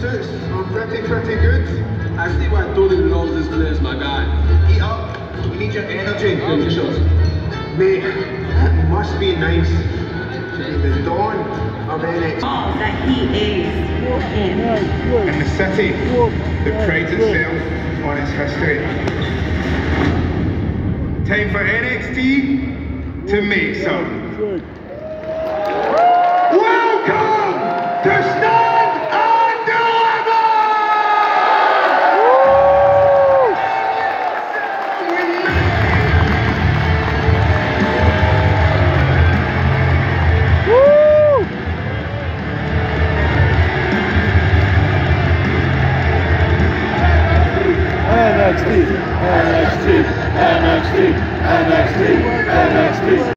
pretty, pretty good. I see why Tony loves this place, my guy. Eat up. We need your energy. Yeah, you sure? Mate, it must be nice to be the Don of NXT. all oh, that he is in. And the city that prides itself on its history. Time for NXT to make some. NXT, NXT, NXT, NXT, NXT.